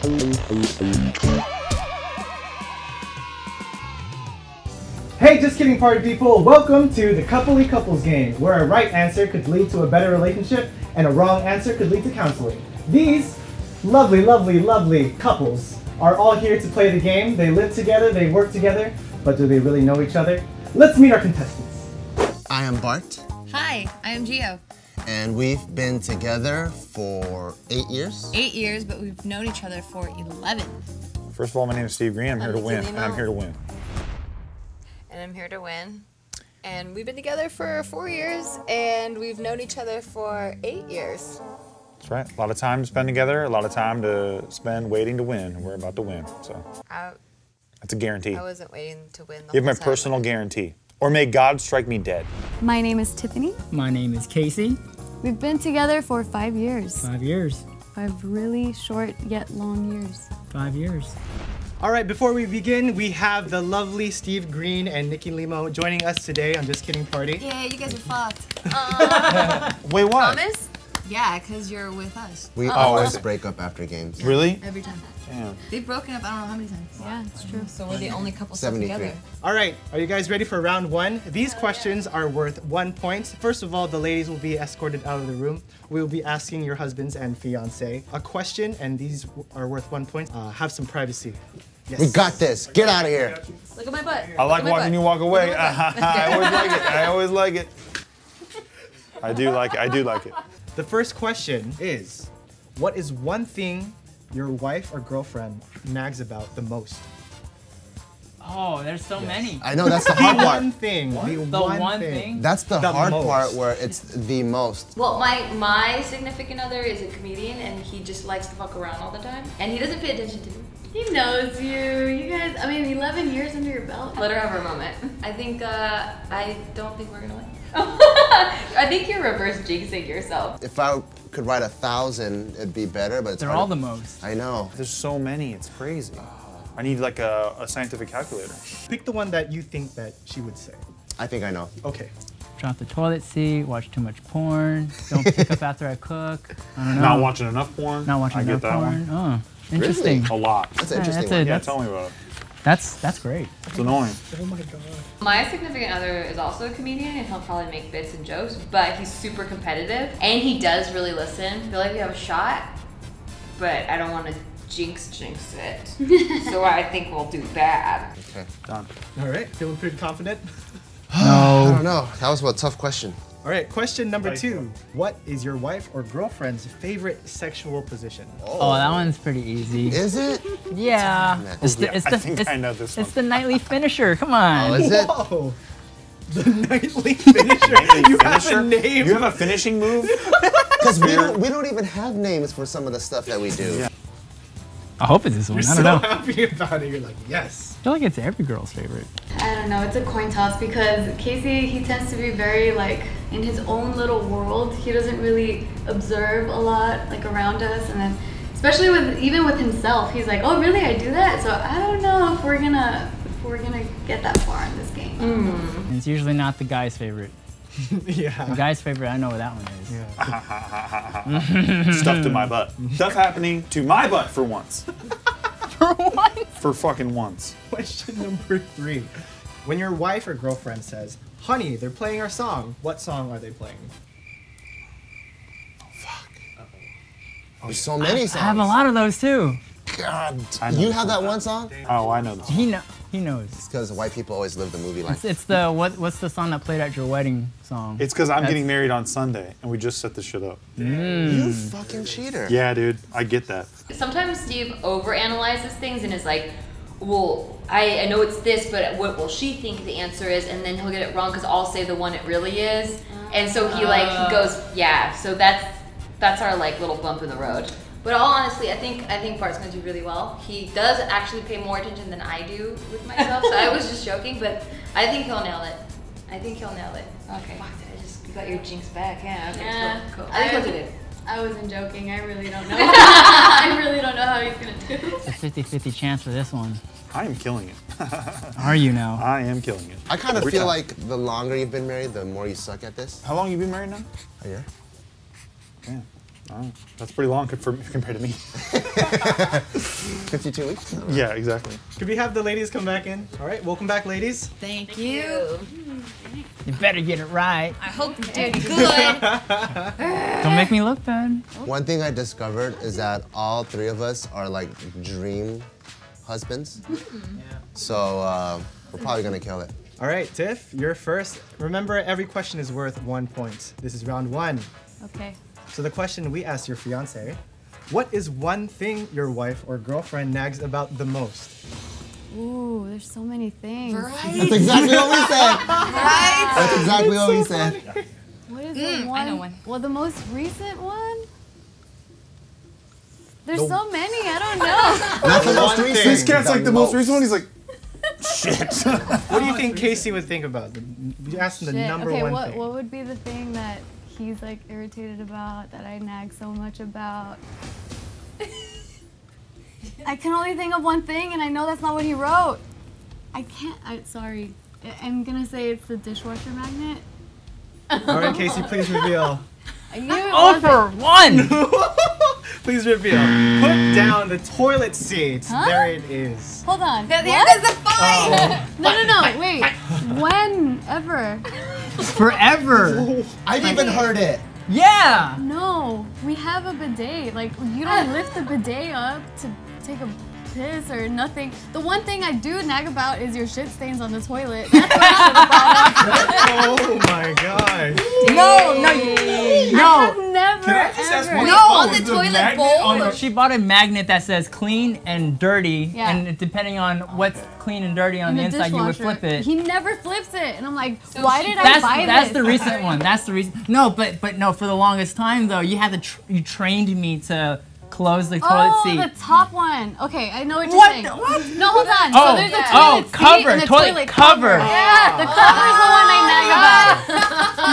Hey, just kidding, party people. Welcome to the Coupley Couples game, where a right answer could lead to a better relationship and a wrong answer could lead to counseling. These lovely, lovely, lovely couples are all here to play the game. They live together, they work together, but do they really know each other? Let's meet our contestants. I am Bart, Hi, I am Gio. And we've been together for eight years. Eight years, but we've known each other for 11. First of all, my name is Steve Greene. I'm here to win, and I'm here to win. and I'm here to win. And we've been together for four years, and we've known each other for eight years. That's right. A lot of time to spend together, a lot of time to spend waiting to win. and We're about to win, so I, that's a guarantee. I wasn't waiting to win. The You have my personal guarantee. Or may God strike me dead. My name is Tiffany. My name is Casey. We've been together for five years. Five years. Five really short yet long years. Five years. All right, before we begin, we have the lovely Steve Greene and Nikki Limo joining us today on Just Kidding Party. Yeah, you guys are fucked. Um, Wait, what? Promise? Yeah, because you're with us. We Oh, always is it? break up after games. Really? Every time. Damn. They've broken up I don't know how many times. Yeah, it's true. So we're the only couple still 73. together. All right, are you guys ready for round one? These questions are worth one point. First of all, the ladies will be escorted out of the room. We will be asking your husbands and fiance a question, and these are worth one point. Uh, have some privacy. Yes. We got this. Get out of here. Look at my butt. I like Look at my watching butt. you walk away. Look at my butt. I always like it. I always like it. I do like it. I do like it. The first question is, what is one thing your wife or girlfriend nags about the most? Oh, there's so many. I know that's the The hard one part. thing. The, The one, one thing. thing? That's the, The hard most. part where it's the most. Well, my my significant other is a comedian, and he just likes to fuck around all the time, and he doesn't pay attention to me. He knows you. You guys. I mean, 11 years under your belt. Let her have her moment. I think. Uh, I don't think we're gonna win. I think you're reverse jinxing yourself. If I could write a thousand, it'd be better, but it's They're all to- the most. I know. There's so many. It's crazy. I need like a, a scientific calculator. Pick the one that you think that she would say. I think I know. Okay. Drop the toilet seat, watch too much porn, don't pick up after I cook. I don't know. Not watching enough porn. Not watching I enough get that porn. one. Oh, interesting. A lot. That's an Yeah, interesting that's one. a- Yeah, that's- tell me about it. That's that's great. It's annoying. Oh my god. My significant other is also a comedian, and he'll probably make bits and jokes, but he's super competitive, and he does really listen. feel like we have a shot, but I don't want to jinx jinx it. so I think we'll do bad. Okay. Done. All right. Feeling pretty confident? I don't know. That was a tough question. All right. Question number two. What is your wife or girlfriend's favorite sexual position? Oh, that one's pretty easy. Is it? Yeah. Damn it. It's the Yeah, it's I think it's, I know this one. it's the nightly finisher. Come on. Oh, is it? Whoa. The nightly finisher. you have a name. You have a finishing move? Because we don't, we don't even have names for some of the stuff that we do. I hope it's this one. You're I so don't know. happy about it. You're like, yes. I feel like it's every girl's favorite. I don't know, it's a coin toss because Casey, he tends to be very like in his own little world. He doesn't really observe a lot like around us and then especially with even with himself, he's like, "Oh, really? I do that?" So I don't know if we're going to if we're going to get that far in this game. And it's usually not the guy's favorite. The yeah. guy's favorite, I know what that one is. Yeah. Stuff to my butt. Stuff happening to my butt for once. For what? For fucking once. Question number three. When your wife or girlfriend says, honey, they're playing our song, what song are they playing? Oh, fuck. Uh -oh. There's so many I songs. I have a lot of those too. God. I You have that one song? Oh, I know this. He know he knows. It's because white people always live the movie life. It's, it's the what what's the song that played at your wedding song? It's because I'm That's- getting married on Sunday and we just set this shit up. Mm. You fucking cheater. Yeah, dude. I get that. Sometimes Steve overanalyzes things and is like, well, I, I know it's this, but what will she think the answer is? And then he'll get it wrong because I'll say the one it really is. And so he like he uh. goes, yeah. So that's that's our like little bump in the road. But all honestly, I think I think Bart's gonna do really well. He does actually pay more attention than I do with myself. so I was just joking, but I think he'll nail it. I think he'll nail it. Okay. Fuck, I just you got your jinx back. Yeah. Okay. Yeah. Cool. cool. I think he'll do it. I wasn't joking. I really don't know. I really don't know how he's gonna do. It's a 50-50 chance for this one. I am killing it. Are you now? I am killing it. I kind of feel time. like the longer you've been married, the more you suck at this. How long you been married now? A year? Damn. Oh, that's pretty long for, compared to me. 52 weeks? Yeah, exactly. Could we have the ladies come back in? All right, welcome back, ladies. Thank you. You better get it right. I hope you did good. Don't make me look bad. One thing I discovered is that all three of us are like dream husbands. So uh, we're probably gonna kill it. All right, Tiff, you're first. Remember, every question is worth one point. This is round one. Okay. So the question we asked your fiance, what is one thing your wife or girlfriend nags about the most? Ooh, there's so many things. That's exactly what we said. Right? That's exactly what we said. What is Mm, the one? I know one. Well, the most recent one? There's The- so many, I don't know. Not the most recent. This cat's like the most recent one. He's like, shit. What do you think Casey would think about? The, you asked him the Shit. number okay, one what, thing. what would be the thing that he's like irritated about, that I nag so much about? I can only think of one thing, and I know that's not what he wrote. I can't. I sorry. I- I'm gonna say it's the dishwasher magnet. All right, Casey, please reveal. I knew it All for one. Please reveal. Put down the toilet seat. Huh? There it is. Hold on. There What? goes the fight. Oh. No, no, no. Wait. Whenever. Forever. I've even heard it. Yeah. No, we have a bidet. Like you don't lift the bidet up to take a piss or nothing. The one thing I do nag about is your shit stains on the toilet. That's what I Oh my god. No, no, you- no. have never Can I just ever. one No, Oh, on the the toilet bowl. the- She bought a magnet that says clean and dirty, Yeah. and depending on what's clean and dirty on in the the inside, you would flip it. He never flips it, and I'm like, why did I That's buy that's this? the recent one. That's the reason. No, but but no, for the longest time though, you had to tr- you trained me to close the toilet Oh, seat. the top one. Okay, I know what you're What saying. what? No, hold on. Oh, so there's a yeah. toilet oh, seat cover, and the toilet toilet cover. Yeah, the cover's the one I oh. nag about.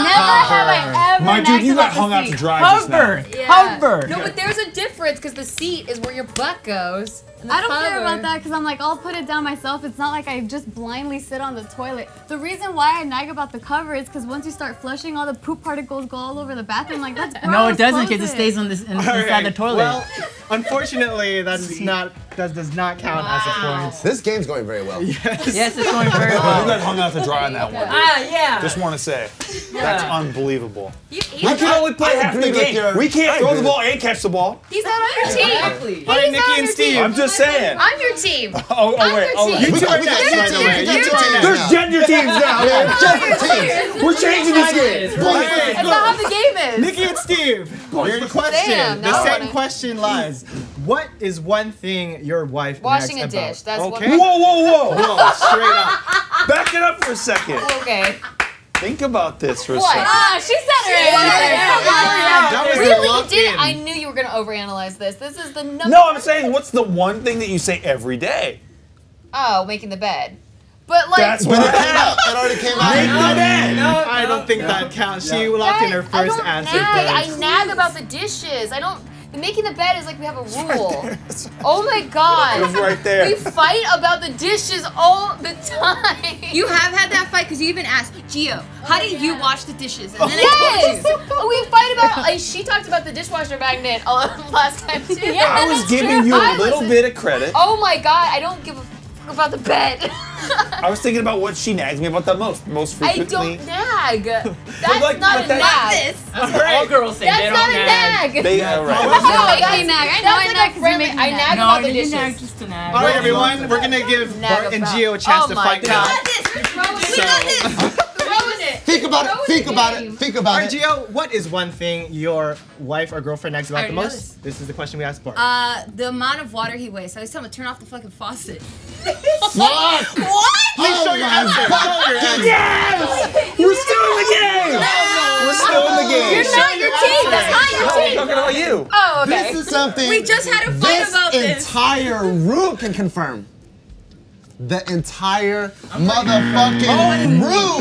Never have I ever My dude, you got hung out to seat. dry just now. Cover, Yeah. No, but there's a difference because the seat is where your butt goes. and the I don't care about that because I'm like, I'll put it down myself. It's not like I just blindly sit on the toilet. The reason why I nag about the cover is because once you start flushing, all the poop particles go all over the bathroom. Like that's gross. No, it doesn't because it stays on this in, All inside right, the toilet. Well, unfortunately, that's not that does not count as a point. This game's going very well. yes, yes it's going very well. You well. got hung out to dry on that one. Ah, yeah. Just want to say, that's unbelievable. You- We can only play I half the game. your- We can't I throw the ball and catch the ball. he's not on your team. All right, He's not Nikki on and Steve. team. I'm just saying. I'm your team. Oh, oh I'm wait. Oh, wait. You two are we got next, by the way. You two two are teams next. There's gender teams now. They're different teams. We're changing this game. That's not how the game is. Nikki and Steve, your question. The now I same question lies. What is one thing your wife Washing nags a about? dish, that's okay. thing. Whoa, whoa, whoa. Whoa, straight up. Back it up for a second. Okay. Think about this for a What? second. Ah, she said it. That was Really? locked You did? in. I knew you were gonna overanalyze this. This is the number. No, I'm saying, what's the one thing that you say every day? Oh, making the bed. But like. That's But what it came out. It already came out. Make the bed. No, I don't think that counts. She locked in her I first don't answer. Nag. I nag about the dishes. I don't. The making the bed is like we have a rule. Oh my god. It was right there. We fight about the dishes all the time. You have had that fight because you even asked, Gio, how do you wash the dishes? And then Yes! I told you. we fight about. Like, she talked about the dishwasher magnet uh, last time too. Yeah, I was giving you a little was- bit of credit. Oh my god! I don't give a fuck about the bed. I was thinking about what she nags me about the most, most frequently. I don't nag. That's like- not but a that- nag. All girls say That's they not don't a nag. nag. They, uh, right. No, Make that's- me nag. I know I nag a 'cause you friendly. make me I nag. nag No, about the you dishes. nag just to nag. All right, everyone, we're gonna give Bart and about- Gio a chance Oh to my fight God. now. Throwing it. Think about it. Think about it. Think about right, it. Gio, what is one thing your wife or girlfriend nags about the most? This is the question we asked Bart. Uh, the amount of water he wastes. I was telling him to turn off the fucking faucet. Fuck. What? Please show Oh your my answer. God. Show your answer. Yes! We're still in the game! We're still in the game. You're not your team. That's not your I'm team. talking about you. Oh, okay. This is something We just had a fight about this this. entire room can confirm. The entire motherfucking room.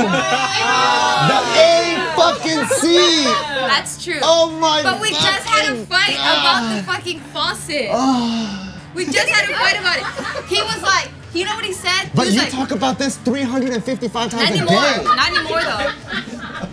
The A fucking C. That's true. Oh my god. But we just had a fight God. about the fucking faucet. We just had a fight about it. He was like, you know what he said? He But was you like, talk about this 355 times not a anymore. day. Not anymore though.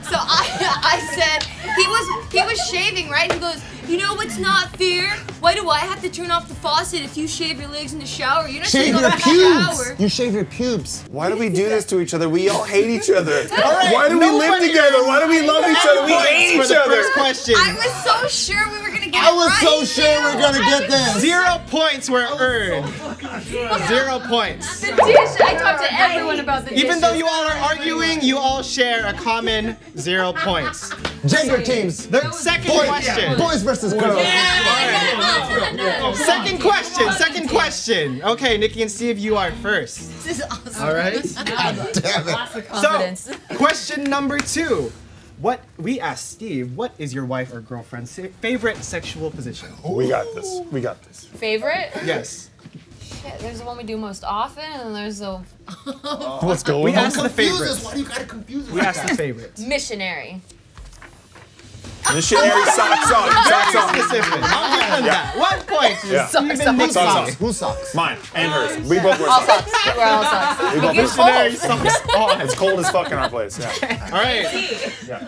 So I, I said he was he was shaving right. He goes, You know what's not fair? Why do I have to turn off the faucet if you shave your legs in the shower? You're not Shave turning your off the shower. pubes. You shave your pubes. Why do we do this to each other? We all hate each other. right, Why do we live together? Why do we love each other? We hate each other. first question. I was so sure we were gonna get I was right. so sure we were gonna get this. Zero points were oh, earned. Oh, oh, zero points. The dish. I talked to everyone about the dish. Even though you all are arguing, you all share a common zero points. Gender teams. The second Boys, question. boys versus girls. Second question. Second question. Okay, Nikki and Steve, you are first. This is awesome. All right. God damn it. So, question number two. What we asked Steve, what is your wife or girlfriend's favorite sexual position? We got this. We got this. favorite. Yes. Shit, there's the one we do most often, and there's the Let's go. We asked the Confuse us. favorites. Why do you gotta confuse us? We asked the favorites. missionary. Missionary socks off. Socks Very off. specific. I'll give them that. One point. to Yeah. Steve and Socks Nikki. off. Who sucks? Mine and hers. We both wear All socks. socks. We're all socks. We both wear Missionary socks. socks on. It's cold as fuck in our place. Yeah. All right.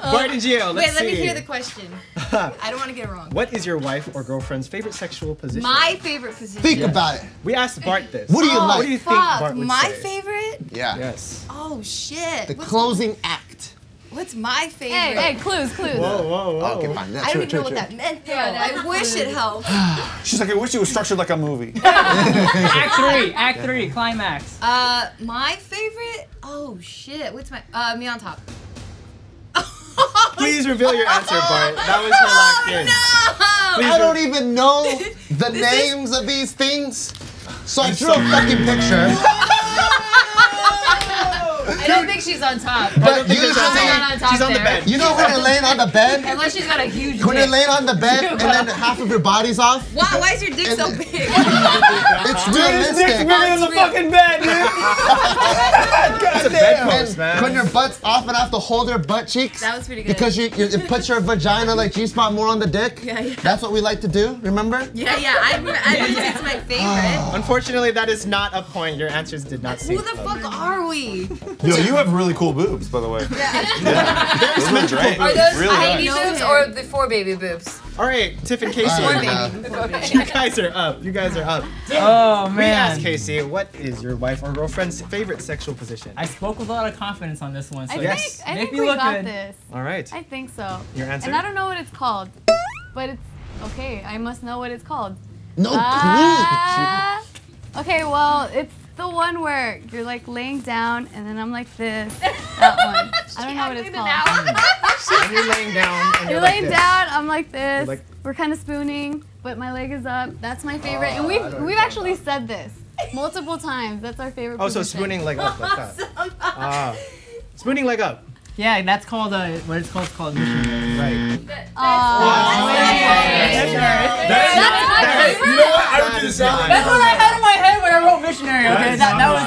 Bart and Gio, let's Wait, let me hear the question. I don't want to get it wrong. What is your wife or girlfriend's favorite sexual position? My favorite position. Think about it. we asked Bart this. What do you Oh, like? What do you think Bart would my say? favorite? Yeah. Yes. Oh shit. The What's, closing act. What's my favorite? Hey, hey, clues, clues. Whoa, whoa, whoa. Okay, fine. Yeah, I true, don't even know what that meant though. I wish it helped. She's like, I wish it was structured like a movie. Act three, act three, climax. Uh, my favorite? Oh shit. What's my? Uh, me on top. Please reveal your answer, Bart. That was her locked in. Please I don't even know the names of these things. So I drew a fucking picture. I don't think she's on top. But think usually, there's She's not on top She's on the there. bed. you know when you're laying on the bed? Unless she's got a huge When you're laying on the bed and then half of your body's off? Why? Why is your dick so big? It's realistic. the fucking bed, dude. That's a bedpost, And when your butt's off and I have to hold your butt cheeks. That was pretty good. Because you, you it puts your vagina like G spot more on the dick. Yeah, yeah. That's what we like to do. Remember? yeah, yeah. I, I think it's my favorite. Unfortunately, that is not a point. Your answers did not Who the fuck are we? Yo, you have really cool boobs, by the way. Yeah. Those look great. Are those really baby boobs or the four baby boobs? All right, Tiff and Casey. All right, uh, You guys are up. You guys are up. Oh man. We asked man. Casey, what is your wife or girlfriend's favorite sexual position? I spoke with a lot of confidence on this one, so I Yes. think I Make think me we look got good. this. All right. I think so. Your answer? And I don't know what it's called, but it's okay. I must know what it's called. no clue. Ah. okay, well, it's the one where you're like laying down and then I'm like this. That one. I don't know what it's called. You're laying down. And You're you're like laying this. down. I'm like this. like- We're kind of spooning, but my leg is up. That's my favorite. and Oh, we've we've know. actually said this multiple times. That's our favorite. Oh, so spooning leg up like that. Ah. Spooning leg up. Yeah, that's called uh, what it's called. It's called missionary. Right. That's You know what? I would do the same thing. That's what I had in my head when I wrote missionary. Okay, That's that, that not was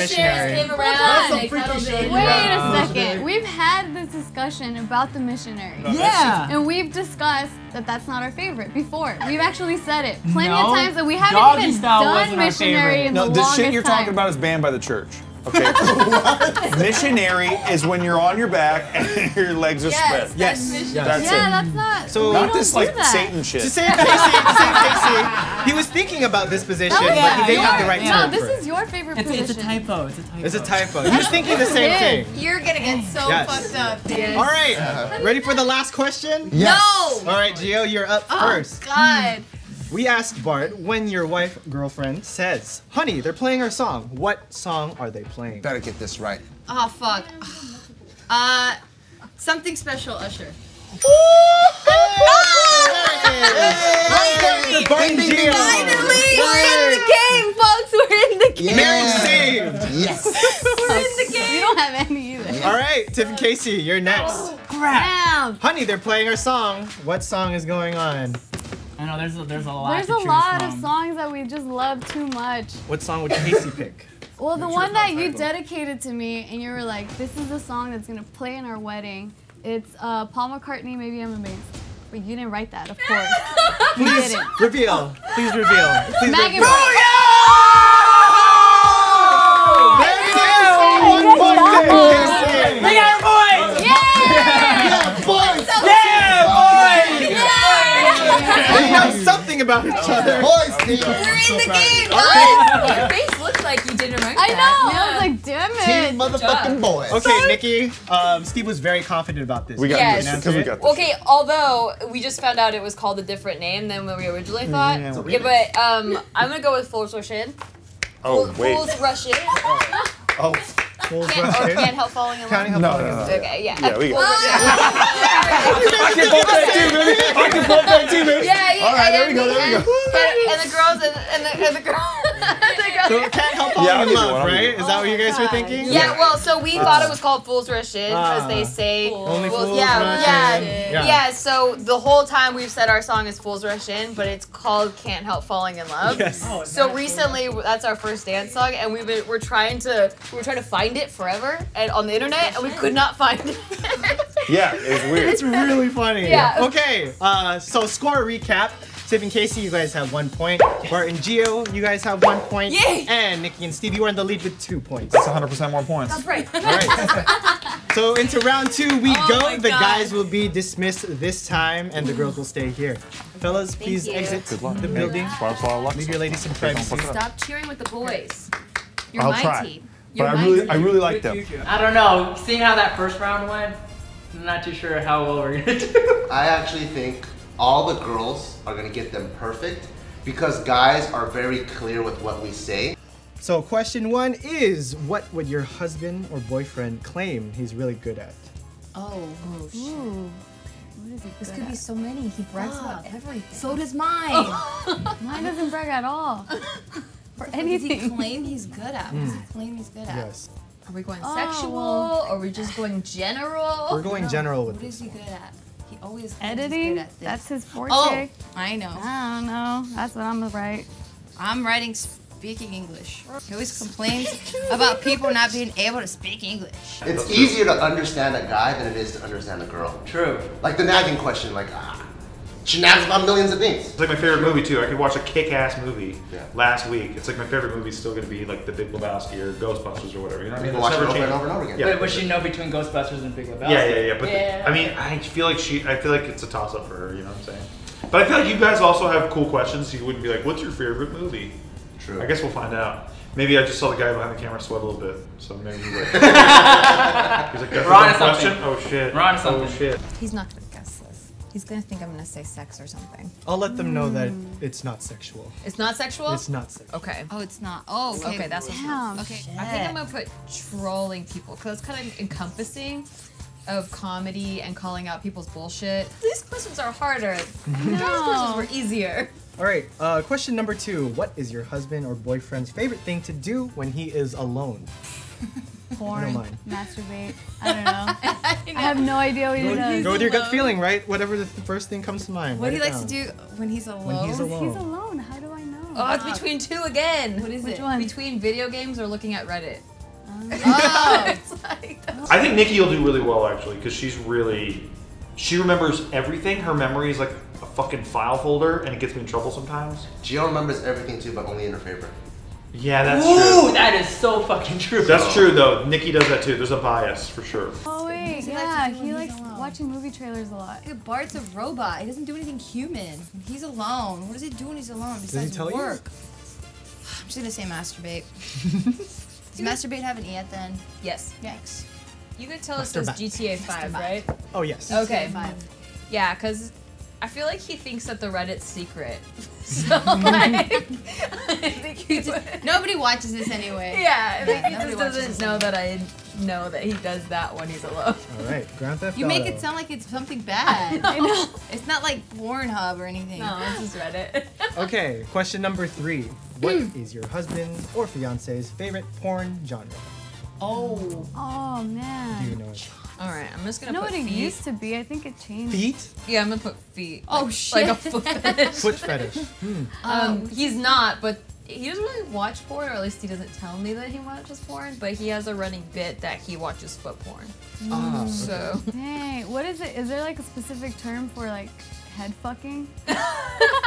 missionary. it. Not the missionary. missionaries came Hold around. on. They cuddled in. Wait a second. We've had this discussion about the missionary. Yeah. And we've discussed that that's not our favorite before. We've actually said it plenty No, of times, that we haven't doggy even done wasn't our missionary favorite. in No, the the longest shit you're time. talking about is banned by the church. Okay. Missionary is when you're on your back and your legs are Yes, spread. that's Yes. mission. yes. That's yeah, it. that's not. So- we Not this like that. Satan shit. To save Casey, to save Casey, he was thinking about this position, That was but he didn't have the right yeah. term No, this is your favorite It's, position. it's a typo. It's a typo. It's a typo. He was thinking the same thing. You're gonna get so Yes. fucked up, dude. All right, ready for the last question? Yes. No. All right, Gio, you're up Oh first. God. We asked Bart when your wife girlfriend says, "Honey, they're playing our song." What song are they playing? Better get this right. Oh fuck. Uh, something special, Usher. The Bart and Gio. Finally, we're in the game, folks. We're in the game. Marriage saved. Yes. We're in the game. We don't have any either. All right, Tiff and Casey, you're next. Damn. Honey, they're playing our song. What song is going on? I know there's a, there's a lot. There's to a lot from. of songs that we just love too much. What song would Casey pick? Well, the one that you dedicated to me, and you were like, "This is the song that's gonna play in our wedding." It's uh, Paul McCartney. Maybe I'm amazed, but you didn't write that, of course. you Please didn't. reveal. Please reveal. Please Megan. reveal. There it is. One point to Casey. We got our boys! Yeah! Boys. Yeah, boys! About each other. Boys, team. We're in the game. Your face looks like you didn't rank I know. that. I was like, damn Team it. motherfucking boys. Okay, Nikki. Um, Steve was very confident about this. We got Yes. this because we got this. Okay, although we just found out it was called a different name than what we originally thought. Yeah, Yeah, but um, I'm gonna go with Fools Rush In. Oh wait. Fools Rush In. Oh, Full Can't, rush or can't help falling in love. Counting how No, far no, it no, is. no. Okay, yeah. Yeah, we got I can both that too, baby. I can both that too, baby. Yeah, yeah. All right, there we and, go, there we and, go. And, and the girls and, and the and the girls. the girls. So can't help falling Yeah, in love, one, right? you Is that what you guys were thinking? Yeah, well, so we thought it was called Fools Rush In because Ah. they say Only Fools- fools yeah, rush yeah, in. yeah, Yeah. So the whole time we've said our song is Fools Rush In, but it's called Can't Help Falling in Love. Yes. So recently, that's our first dance song, and we've been, we're trying to we were trying to find it forever and on the internet, and we could not find it. Yeah, it's weird. It's really funny. Yeah. Okay, uh, so score recap. Tiff and Casey, you guys have one point. Bart and Gio, you guys have one point. Yay! And Nikki and Steve, you are in the lead with two points. That's 100% more points. That's right. All right. so into round two we Oh go. The God. guys will be dismissed this time, and the girls will stay here. Fellas, please you. exit Good luck. the building. That's why it's a lot of luck. Leave your ladies some They don't privacy. fuck it up. Stop cheering with the boys. You're I'll my try. team. But I really. I really like them. I don't know. Seeing how that first round went, I'm not too sure how well we're gonna do. I actually think all the girls are gonna get them perfect because guys are very clear with what we say. So question one is, what would your husband or boyfriend claim he's really good at? Oh, oh Ooh. What is he this good could be so many. He brags about Fuck. everything. So does mine. Mine doesn't brag at all. For What does he anything. claim he's good at? What does he claim he's good at? Yes. Are we going Oh, sexual? well. Or are we just going general? We're going general with What this. is he good at? He always claims Editing? good at this. That's his forte. Oh, I know. I don't know. That's what I'm gonna write. I'm writing speaking English. He always complains about people not being able to speak English. It's easier to understand a guy than it is to understand a girl. True. Like the nagging question, like, ah, she nags about millions of things. It's like my favorite movie too. I could watch a kick-ass movie Yeah. last week. It's like my favorite movie is still gonna be like The Big Lebowski or Ghostbusters or whatever. You know what I mean? watch it never over and over and over again. Yeah. But what she know between Ghostbusters and Big Lebowski? Yeah, yeah, yeah. But the- Yeah. I mean, I feel like she. I feel like it's a toss-up for her. You know what I'm saying? But I feel like you guys also have cool questions. You wouldn't be like, "What's your favorite movie?" True. I guess we'll find out. Maybe I just saw the guy behind the camera sweat a little bit, so maybe he's like, he's like, "That's a We're onto question." Oh shit! We're onto Oh shit! He's not gonna guess this. He's gonna think I'm gonna say sex or something. I'll let them know that it's not sexual. It's not sexual? It's not sexual. Okay. Oh, it's not. Oh, okay. Okay, that's what's Damn. okay. I think I'm gonna put trolling people because it's kind of encompassing of comedy and calling out people's bullshit. These questions are harder. These questions were easier. All right. Uh, question number two: What is your husband or boyfriend's favorite thing to do when he is alone? Porn. mind. Masturbate. I don't know. I have no idea what he Go, does. go with your gut feeling, right? Whatever the th- first thing comes to mind. What he it likes to do when he's alone. when he's alone. He's alone. How do I know? Oh, it's between two again. What is Which it? one? Between video games or looking at Reddit. Oh, oh like I think Nikki will do really well actually because she's really she remembers everything. Her memory is like a fucking file folder, and it gets me in trouble sometimes. Gio remembers everything too, but only in her favor. Yeah, that's Ooh, true. that is so fucking true. That's true though. Nikki does that too. There's a bias for sure. Oh wait, He likes to yeah, do he likes watching movie trailers a lot. Look, Bart's a robot. He doesn't do anything human. He's alone, what does he do when he's alone besides tell you? work? I'm just gonna say masturbate. Does masturbate have an E at the end? yes. Yikes. You could tell us this GTA 5, right? Oh yes. Okay. GTA Five. Yeah, because I feel like he thinks that the Reddit's secret. So like, I think he would- Nobody watches this anyway. Yeah, I think Yeah, he nobody just watches doesn't know that I know that he does that when he's alone. All right. Grand Theft You make it sound like it's something bad. I know. It's not like Pornhub or anything. No, it's just Reddit. Okay. Question number three: What hmm. is your husband or fiance's favorite porn genre? Oh. Oh Do you man. know it? All right, I'm just gonna know put what it feet. used to be. I think it changed. Feet. Yeah, I'm gonna put feet. Oh, like, shit. Like a foot fetish. Foot fetish. Hmm. Um, he's not, but he doesn't really watch porn, or at least he doesn't tell me that he watches porn. But he has a running bit that he watches foot porn. Ah, okay. So Dang. What is it? Is there like a specific term for like head fucking?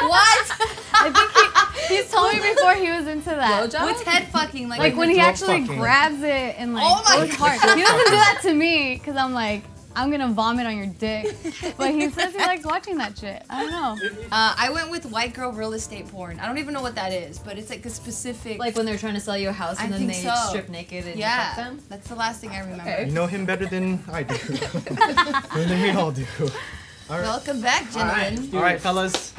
What? I think he, he's told me before he was into that. blowjob. What's head fucking? Like, Like when he actually fucking. grabs it and like Oh my goes hard. He doesn't do that to me because I'm like I'm gonna vomit on your dick. But he says he likes watching that shit. I don't know. Uh, I went with white girl real estate porn. I don't even know what that is, but it's like a specific. Like when they're trying to sell you a house I and then they so. strip naked and yeah, fuck them. that's the last thing I remember. You know him better than I do. than we all do. All right. Welcome back, gentlemen. All right, fellas.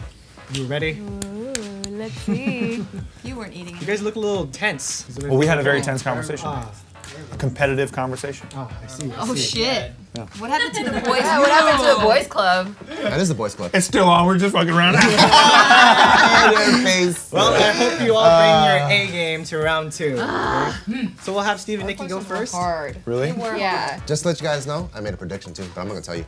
You ready? Ooh, let's see. You weren't eating. You guys look a little tense. Well, we had a very tense conversation. Ah, A competitive conversation. ah, I see. I Oh see. shit! Yeah. What happened to the boys? Yeah, what happened to the boys club? That is the boys' club. It's still on. We're just fucking around. Well, I hope you all bring your A game to round two. okay? So we'll have Steve and Nikki go first. Hard. really? Yeah. Just to let you guys know, I made a prediction too, but I'm not gonna tell you.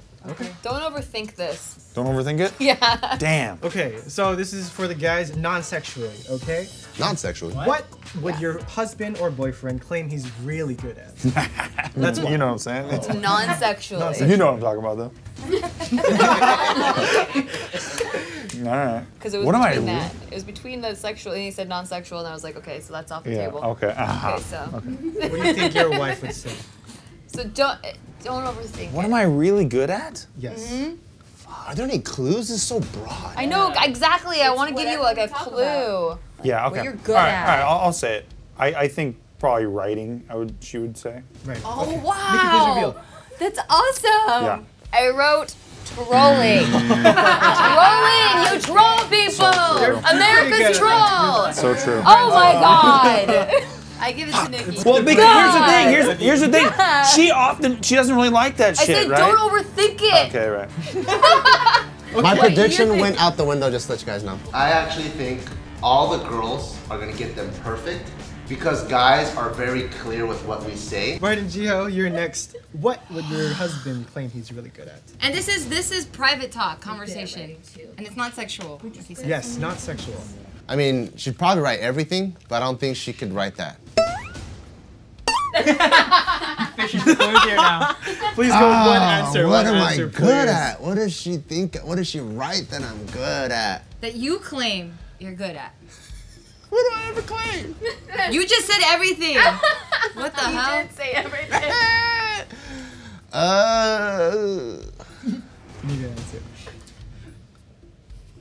Don't overthink this. Don't overthink it. Yeah. Damn. Okay, so this is for the guys non-sexually, okay? Non-sexually. What would your husband or boyfriend claim he's really good at? That's what. You know what I'm saying? It's- Non-sexually. you know what I'm talking about, though. All right. Because it was What am I? between that. It was between the sexual, and he said non-sexual, and I was like, okay, so that's off the Yeah. table. Okay. Uh-huh. Okay, so. What do you think your wife would say? So don't eh, don't overthink. What it. am I really good at? Yes. Mm-hmm. Are there any clues? It's so broad. I know exactly. I want to give you like a whatever we clue. Yeah. Okay. you're good all right, at. All right. I'll, I'll say it. I, I think probably writing. I would. She would say. Right. Oh okay. wow, reveal. that's awesome. Yeah. I wrote trolling. trolling. You troll people. You're pretty good America's at troll. So true. Oh my god. I give it to Nikki. Well, because here's the thing. Here's here's the thing. She often she doesn't really like that I shit, said right? don't overthink it. Okay, right. My prediction you went out the window, just to let you guys know. I actually think all the girls are gonna get them perfect because guys are very clear with what we say. Right, and Gio, you're next. What would your husband claim he's really good at? And this is this is private talk, conversation, and it's not sexual. like he said. Yes, not sexual. I mean, she'd probably write everything, but I don't think she could write that. Fishing for clues here now. Please go with one answer. Ah, what one am answer, I good please. at? What does she think? What does she write that I'm good at? That you claim you're good at. What do I ever claim? You just said everything. what the hell? You did say everything. Uh, You need an answer.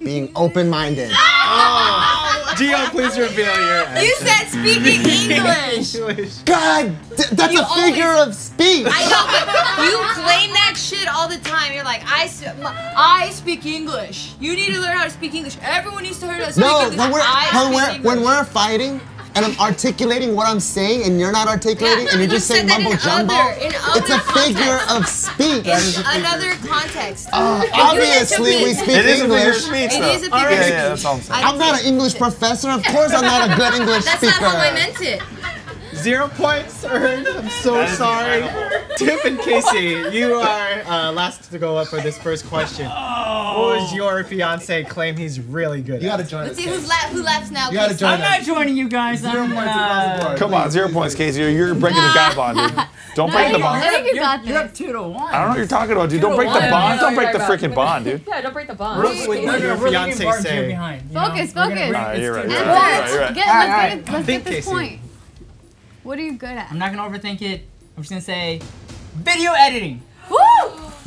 Being open-minded. Oh. Gio, please reveal your answer. You said speaking English. English. God, that's You a figure always- of speech. I know, but you claim that shit all the time. You're like, I, I speak English. You need to learn how to speak English. Everyone needs to learn how to speak No, English. when we're, when, we're, when we're fighting and I'm articulating what I'm saying and you're not articulating Yeah, and you're just saying that in mumbo jumbo, other- in it's a other figure of speech. in another context. Uh, If you obviously, had to we pick- speak It is a figure of English. speech, It a figure yeah, of yeah, speech. that's all I'm saying. I I'm not an English professor. Of course, I'm not a good English That's speaker. not how I meant it. Zero points earned. I'm so sorry. Tiff and Casey, you are uh, last to go up for this first question. What was your fiance claim he's really good You at? gotta join Let's us. see who's la- who laughs now. You gotta join I'm not joining you guys. Zero I'm, points across the uh, board. Come on, zero points, Casey. You're breaking the guy bond, dude. Don't break the I bond. think you you're, you're up two to one. I don't know what you're talking about, dude. Don't break the bond. Don't break the Right, right, freaking bond, dude. Yeah, don't break the bond. What would We're your fiance get Barnes here say? behind. you know? Focus, focus. you're right. You're right. You're right. You're right. Get, All right, let's get, it- let's Think, get this point. What are you good at? I'm not gonna overthink it. I'm just gonna say video editing. Woo!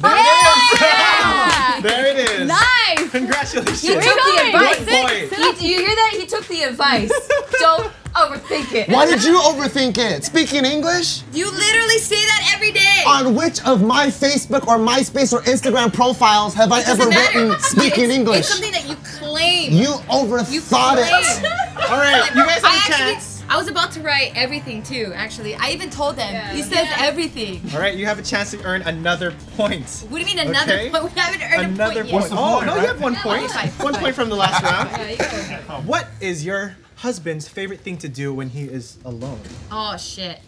Yeah! There it is. nice! Congratulations. He took the advice. One point. You hear that? He took the advice. Don't overthink it. Why did you overthink it? Speaking English? You literally say that every day. On which of my Facebook or MySpace or Instagram profiles have I ever matter. written speaking It's- English? It's something that you claim. You You overthought claim. it. All right, you guys have a chance. I was about to write everything too. Actually, I even told them. he says everything. All right, you have a chance to earn another point. What do you mean another Okay. point? We haven't earned Another a point, point. yet. Oh, no, you have one point. Okay. One point from the last round. Yeah. Oh. What is your husband's favorite thing to do when he is alone? Oh shit.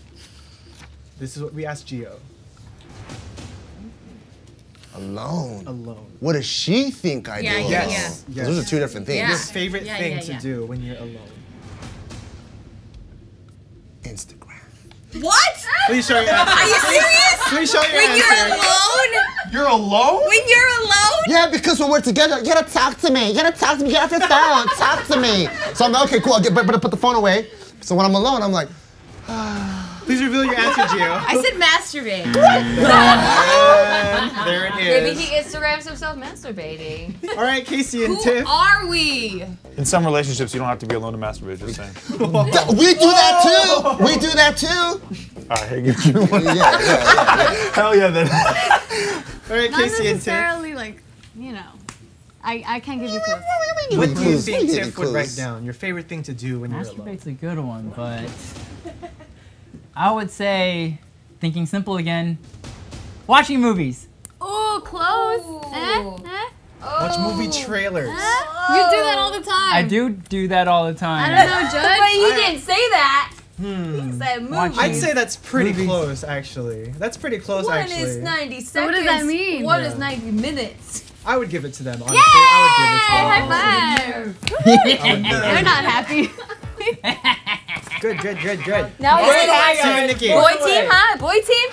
This is what we asked Gio. Alone. Alone. What does she think I Yeah, do? yeah, Yes. yes. Those are two different things. Yeah. Your favorite Yeah, thing yeah, to do when you're alone. Instagram. What? Please show your answer. Are you serious? Please show your When you're answer. alone? You're alone? When you're alone? Yeah, because when we're together, you gotta talk to me. You gotta talk to me. Get off your phone. talk to me. So I'm like, okay, cool. I'll get, better put the phone away. So when I'm alone, I'm like, Please reveal your answer, Gio. I said masturbate. And there it Maybe he Instagrams himself masturbating. All right, Casey and Who Tiff. are we? In some relationships, you don't have to be alone to masturbate. Just saying. We do that too. We do that too. All right, hey, give me one. Yeah, yeah, yeah. Hell yeah, then. All right, Not Casey and Tiff. necessarily like, you know. I, I can't give you clues. What do you think Give Tiff would write down? Your favorite thing to do when you're alone? Masturbate's a good one, but I would say, thinking simple again, watching movies. Oh, close. Eh? Eh? Watch movie trailers. You do that all the time. I do do that all the time. I don't know, Judge. But he didn't say that. Hmm. He said movie. Watch I'd say that's pretty Movies. close, actually. That's pretty close, One actually. One is 90 So what does that mean? One Yeah. is 90 minutes. I would give it to them, honestly. I would give it to them. High five. They're not happy. Good, good, good, good. Now Boy, it's happy. Team Nikki. Boy team, huh? Boy team?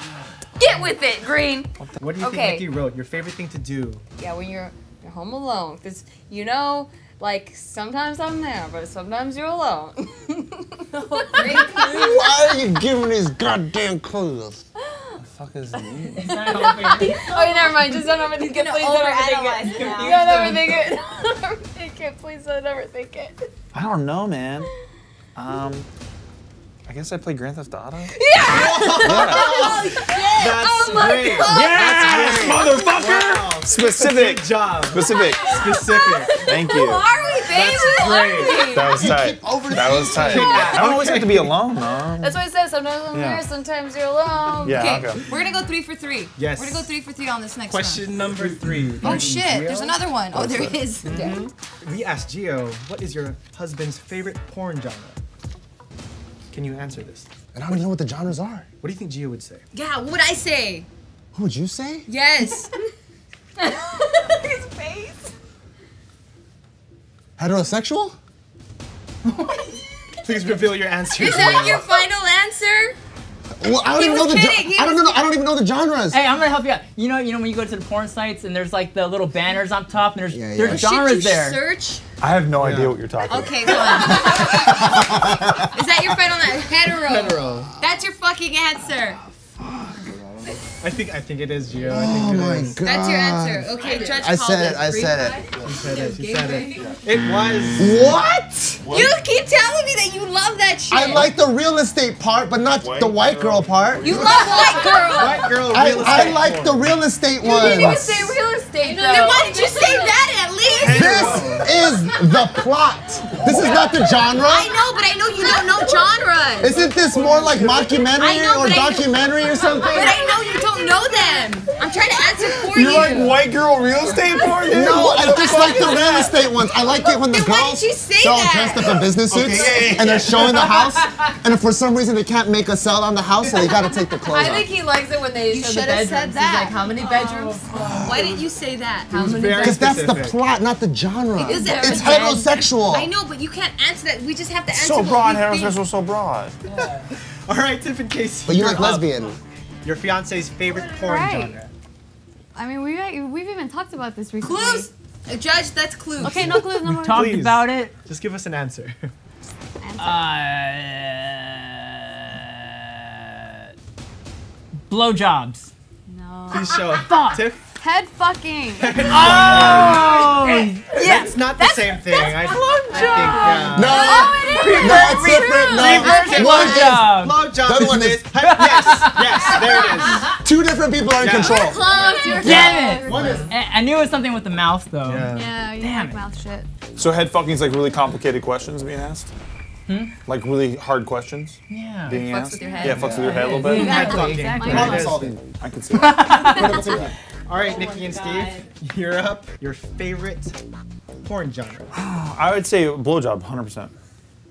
Get with it, Greene. What do you Okay. think Nikki wrote? Your favorite thing to do? Yeah, when you're you're home alone, because you know, like sometimes I'm there, but sometimes you're alone. Why are you giving these goddamn clues? fuck is he? oh, never mind. Just don't overthink it. Please don't overthink it. You don't overthink it. Don't overthink it. Please don't overthink it. I don't know, man. Um, I guess I play Grand Theft Auto. yeah That's Oh my great. God. Yes, motherfucker! Wow. Specific. Good job. Specific. Specific. Thank you. Who you. are we, baby? That's Who are great. we? That was tight. That was tight. I don't always have to be alone, no. That's what it says. Sometimes I'm Yeah. there, sometimes you're alone. Yeah, Okay, okay. we're gonna go three for three. Yes. We're gonna go three for three on this next one. Question number three. Oh shit, there's another one. Oh, there is. Mm-hmm. We asked Gio, what is your husband's favorite porn genre? Can you answer this? And I don't even know what the genres are. What do you think Gio would say? Yeah, what would I say? What would you say? Yes. His face. Heterosexual? Please reveal your answer. Is that your final answer? Well, I don't He even know was the. he I don't was know. I don't even know the genres. Hey, I'm gonna help you out. You know, you know when you go to the porn sites and there's like the little banners on top and there's Yeah, yeah. there's genres you there. Search. I have no idea what you're talking about. Okay, go on. Is that your final answer? Hetero. Hetero. That's your fucking answer. I think I think it is Gio. I think Oh it my is. god. That's your answer. Okay, Judge I called said it. I said it. She said it. She said it. It was. What? You keep telling me that you love that shit. I like the real estate part, but not the white girl part. You love white girl. White girl I, real I estate like the real estate one. You didn't even say real estate, though. Then why didn't you say that at least? This is the plot. This is not the genre. I know, but I know you don't know genres. Isn't this more like mockumentary know, or documentary or something? But I know you don't know them. I'm trying to answer for You you. like white girl real estate porn, dude? No, What I the just like the real that? estate ones. I like it when the Then why girls didn't you say they're all that? dressed up in business suits Okay, yeah, yeah, and they're showing the house, and if for some reason they can't make a sell on the house, so they gotta take the clothes I off. think he likes it when they You show the should have bedrooms. said He's that. like, how many bedrooms? Why didn't you say that? It was very Because that's the plot, not the genre. Is it? It's heterosexual. I know, but you can't answer that. We just have to answer. So broad, we think. heterosexual, so broad. All right, Tiff and Casey. But you you're like up. lesbian. Your fiance's favorite porn Right. genre. I mean, we we've even talked about this recently. Clues. Uh, Judge, that's clues. Okay, no clues, no We more. talked Please. about it. Just give us an answer. answer. Uh, blowjobs. No. Please show. Fuck. Tiff. Head fucking. Oh! yeah. It's not the same thing. I, I think. Yeah. No, Oh, it is. no, it's different. No, Reverse it. one is Blowjob. Blowjob The other is one is- yes, yes, there it is. two different people are in Yeah. control. Close. You're Damn close. it! One is. I I knew it was something with the mouth though. Yeah. Yeah, you Damn like it. mouth shit. So head fucking's like really complicated questions being asked? Hmm? Like really hard questions Yeah. being Fucks asked? with your head. Yeah, fucks with your head a little bit. Exactly. fucking. Exactly. There it Problem I can see that. All right, Nikki and Steve, you're up. Your favorite porn genre. I would say blowjob, 100%.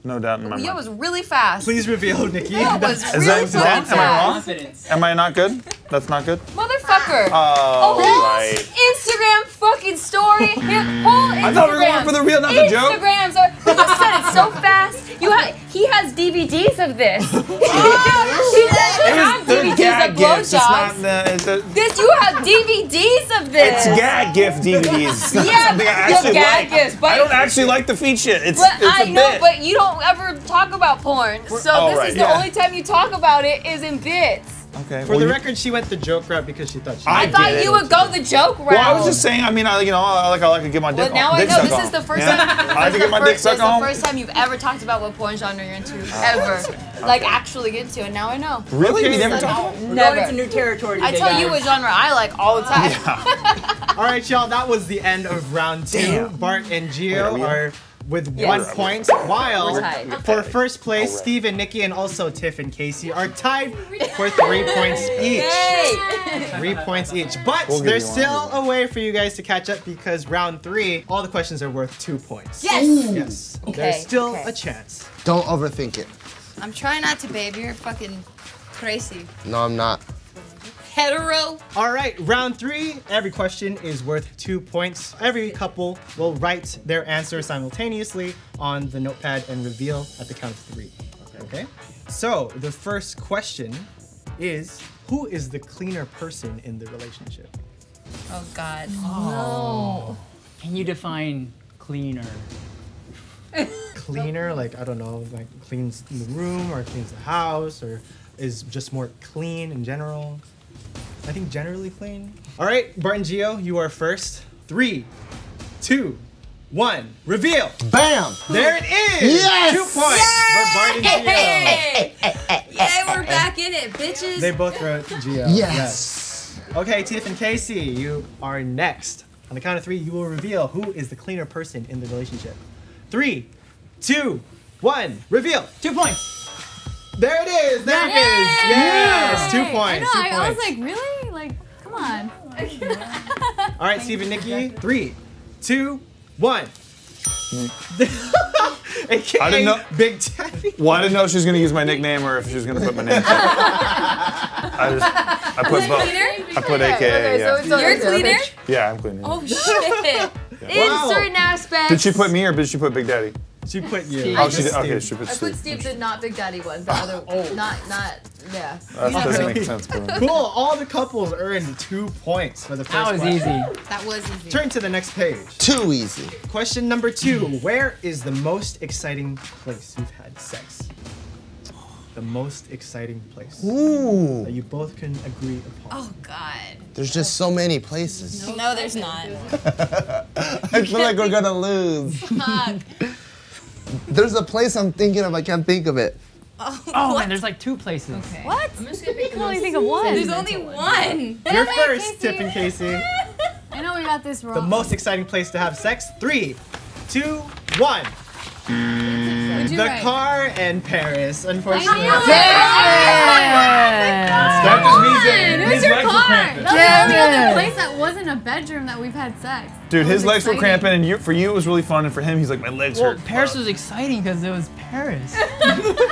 No doubt in my That mind. was really fast. Please reveal, Nikki. That was That's- Is really that, is that, fucking am I wrong? Confidence. Am I not good? That's not good? Motherfucker. Oh, oh right. Instagram fucking story. His whole Instagram. I thought we were going for the real, not the joke. Instagrams are. But said it so fast. You ha- he has DVDs of this. he should have DVDs gag of. It's not blowjobs. the. This you have DVDs of this. it's gag gift DVDs. Yeah, something I actually gag like. gifts, but- I don't actually like the feed shit. It's, But it's a I know, bit. but you don't ever talk about porn. So oh, this right, is the yeah. only time you talk about it is in bits. Okay. For well, the you- record, she went the joke route because she thought she. I I thought it. you would go the joke route. Well, I was just saying. I mean, I you know, I like I like to get my dick. Well, now on, I know this on. is the first Yeah. time. I like to this get is my the dick first- sucked this is on. the first time you've ever talked about what porn genre you're into, Oh, ever. Like actually get into, and now I know. Really? Okay, you never so- talked about We're Never. going into new territory I today, tell you guys. what genre I like all the time. All right, y'all. That was the end of round two. Damn. Bart and Wait, Gio are are with Yes. one point, while for first place, Alright. Steve and Nikki, and also Tiff and Casey are tied for three points each. Three points each. But We'll there's you one, still a way for you guys to catch up because round three, all the questions are worth two points. Yes. Yes. Okay, There's still okay. a chance. Don't overthink it. I'm trying not to, babe. You're fucking crazy. No, I'm not. Hetero. All right, round three. Every question is worth two points. Every couple will write their answer simultaneously on the notepad and reveal at the count of three. Okay. So the first question is Who is the cleaner person in the relationship? Oh God. oh. no. Can you define cleaner? Cleaner, like, I don't know, like cleans the room or cleans the house or is just more clean in general? I think generally clean. All right, Bart and Gio, you are first. Three, two, one, reveal. Bam! There it is! Yes! Two points for Bart and Gio. Yeah, we're back in it, bitches. They both wrote Gio. Yes. Okay, Tiff and Casey, you are next. On the count of three, you will reveal who is the cleaner person in the relationship. Three, two, one, reveal. Two points. There it is! There it is! Yes! Two I points. know. two I, I was like, really? Like, come on. All right, Steve and Nikki, three, two, one. AKA I didn't know- Big Daddy. Well, I didn't know if she was gonna use my nickname or if she was gonna put my name. I just I put both. I put AKA. Yeah. You're cleaner. Yeah, I'm cleaning. Oh shit. In Wow. certain aspects. Did she put me or did she put Big Daddy? She put you. Steve. Oh, she did. Steve. Okay, she put I put Steve. Steve the not Big Daddy one, the other, oh. not, not, yeah. That doesn't make sense. Cool. Cool. All the couples earned two points for the first That was question. easy. That was easy. Turn to the next page. Too easy. Question number two. Where is the most exciting place you've had sex? The most exciting place Ooh. that you both can agree upon. Oh God. There's just so many places. No, there's not. I feel like we're gonna lose. There's a place I'm thinking of. I can't think of it. Oh, oh man, there's like two places. Okay. What? I'm just gonna pick I can only think of one. There's only one. You're first, Tiff and Casey. I know we got this wrong. The most exciting place to have sex. Three, two, one. Would you The write? car and Paris, unfortunately. Yeah. That just means that It was his your legs were car. cramping. That was Damn the only other place that wasn't a bedroom that we've had sex. Dude, his was legs were cramping, and you, for you it was really fun, and for him he's like, my legs Well, hurt. Paris was exciting because it was Paris.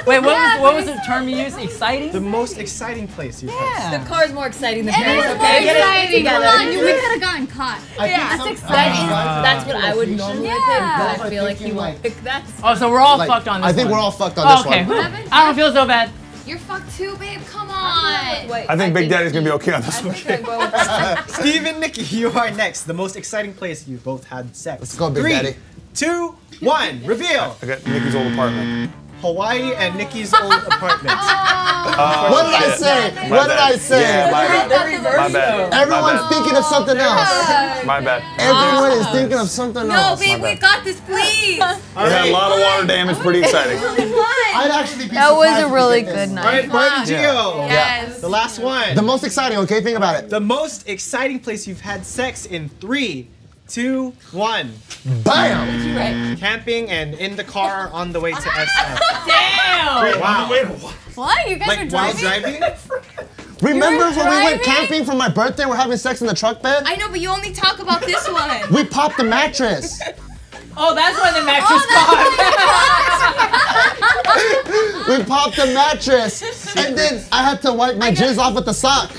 Wait, what was what was the term you used? Exciting? The most exciting place you've had yeah. The car's more exciting than It Paris, is okay? more Get it exciting. Come on, you, we could have gotten caught. I think That's exciting. That is, Uh, that's what I would normally Yeah. pick, but I feel like you won't like- pick that. Oh, so we're all Like, fucked on this I think one. we're all fucked on Oh, this okay. one. whew. I don't feel so bad. You're fucked too, babe. Come on. Wait, I think Big Daddy's gonna be okay on this I one. think I'm going with Steve and Nikki, you are next. The most exciting place you both had sex. Let's go, Big Three, Daddy. two, one. Reveal. I got Nikki's old apartment. Hawaii and Nikki's old apartment. Uh, What did I say? My What did. I say? Yeah, my bad. My bad. My Everyone's bad. thinking of something else. My bad. Everyone is thinking of something No, else. babe, My we got this, please. All We had a lot of water damage. Pretty exciting. I'd actually be That was a really get this. good All right, night. Bart and Gio. Yes. The last one. The most exciting, okay? Think about it. The most exciting place you've had sex in three, two, one. Bam! Camping and in the car on the way to SF. Damn! Wow. What? You guys are Like while driving? driving? Remember when we went camping for my birthday? We're having sex in the truck bed? I know, but you only talk about this one. We popped the mattress. Oh, that's why oh, the mattress popped. We popped the mattress. And then I had to wipe my jizz off with the sock.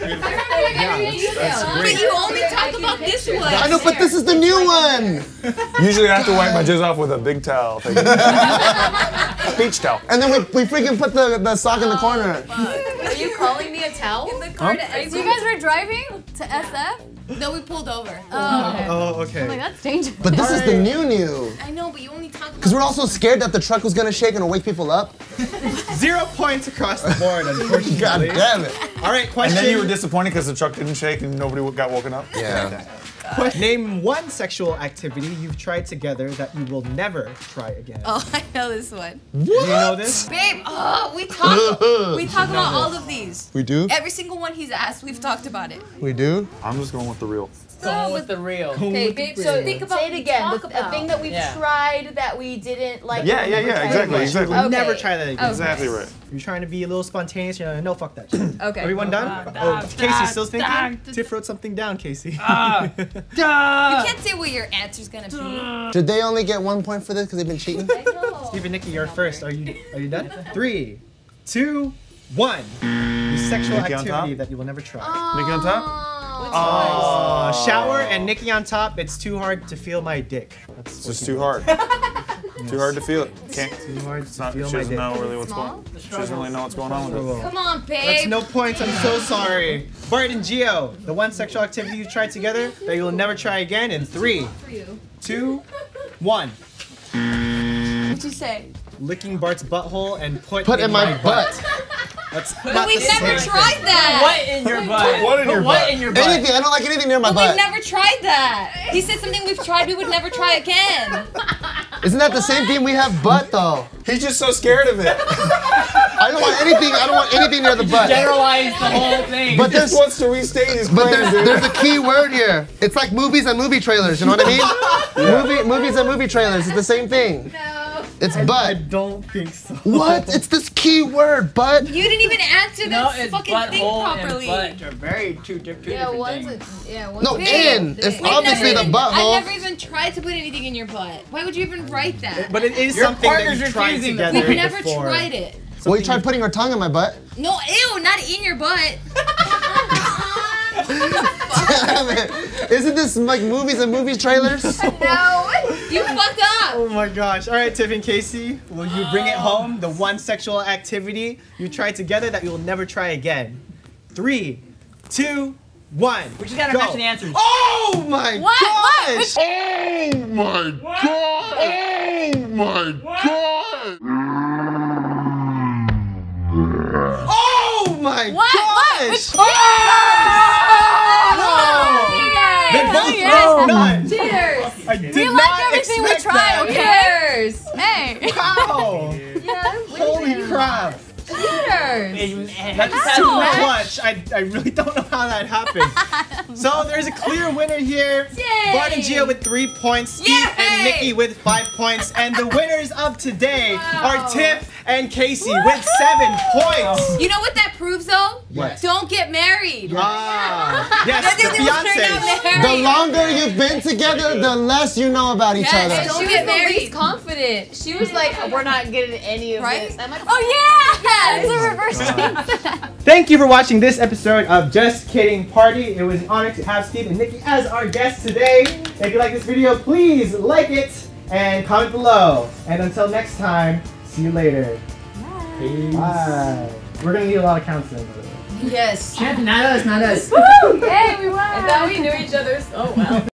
Like I read you But you only talk about this one. I know, but this is the new one. Usually I have to wipe my jizz off with a big towel. Thank you. Beach towel. And then we, we freaking put the, the sock in the corner. Oh, Are you calling me a towel? So you guys were driving to SF? No, we pulled over. Oh, okay. Oh, I'm like, that's dangerous. But this is the new new. I know, but you only talk Because we're also scared that the truck was gonna shake and wake people up. Zero points across the board, unfortunately. God damn it. All right, And question. then you were disappointed because the truck didn't shake and nobody got woken up? Yeah. Que- Name one sexual activity you've tried together that you will never try again. Oh, I know this one. Do you know this? Babe, oh, we talk we talk about all of these. We do? Every single one he's asked, we've talked about it. We do? I'm just going with the real. Going with the real. Okay, babe, so think about Say it again. Talk The, about. a thing that we've Yeah. tried that we didn't like. Yeah, yeah, yeah, exactly, again. exactly. We'll Okay. never try that again. Exactly right. You're trying to be a little spontaneous. You're like, no, fuck that shit. Okay. Everyone done? oh, Casey still thinking? Tiff wrote something down, Casey. Ah, you can't say what your answer's gonna be. Did they only get one point for this because they've been cheating? Stephen, Nikki, you're first. Are you are you done? Three, two, one. The sexual Nikki on activity top? that you will never try. Nikki on top? Oh, shower and Nikki on top. It's too hard to feel my dick. That's It's just too hard. Too hard to feel it. Can't. too hard It's to not, she feel my doesn't dick. know really what's going She doesn't really know what's going on with it. Come on, That's babe. no points. I'm so sorry. Bart and Gio, the one sexual activity you tried together that you will never try again in three, two, one. What'd you say? Licking Bart's butthole and put, Put in my butt. That's But we've never same tried thing. that. What in your butt? What in Put your what butt? in your butt? Anything. I don't like anything near my But butt. we've never tried that. He said something we've tried we would never try again. Isn't that the same thing? We have butt though. He's just so scared of it. I don't want anything. I don't want anything near the butt. Generalize the whole thing. But He just there's wants to restate his but claim, there's there's a key word here. It's like movies and movie trailers. You know what I mean? Movie movies and movie trailers. It's the same thing. It's but I don't think so. What? It's this key word, butt. You didn't even answer no, it's fucking thing properly. and butt are very two, di- two Yeah, different one's things. a, yeah, one's No, in. It's We've obviously never the even- butthole. I've never even tried to put anything in your butt. Why would you even write that? But it is Your something that partner's you tried refusing together to- We've never before. tried it. Well, you tried putting her tongue in my butt. No, ew, not in your butt. Damn it. Isn't this like movies and movie trailers? No, you fucked up. Oh my gosh. All right, Tiff and Casey, will you bring it home? The one sexual activity you tried together that you will never try again. Three, two, one. We just gotta Go. match the answers. Oh my What? What? gosh! Oh my god! Oh my god! Oh my What? What? gosh! Which- Oh! They both Yes. wrote none. Cheers! I did We not like everything we expect try, that. okay? Hey. Wow! Yeah, Holy crap! Cheers! It- it had That's too the match. clutch. I, I really don't know how that happened. so there's a clear winner here. Yay! Bart and Gio with three points, Steve Yay! and Nikki with five points, and the winners of today are Tiff and Casey with seven points. You know what that proves though? What? Don't get married. Ah, yes, That the dude was turned out fiancés. The longer you've been together, the less you know about each Yes. other. She Don't was get the married. least confident. She was like, "We're not getting any of Right? this." I'm like, Oh yeah! It's a reverse jinx. Thank you for watching this episode of Just Kidding Party. It was an honor to have Steve and Nikki as our guests today. If you like this video, please like it and comment below. And until next time, see you later. Bye. Bye. We're gonna need a lot of counseling. by the. Yes. Not us, not us. Hey, we won. I thought we knew each other so oh, well.